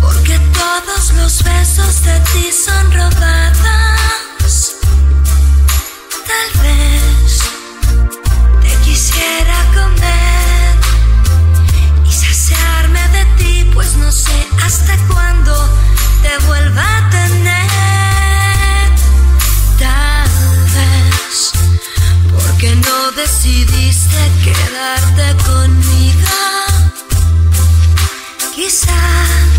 porque todos los besos de ti son robados. Tal vez te quisiera comer y saciarme de ti, pues no sé hasta cuándo te vuelva a tener. Tal vez porque no decidiste quedarte conmigo. 下。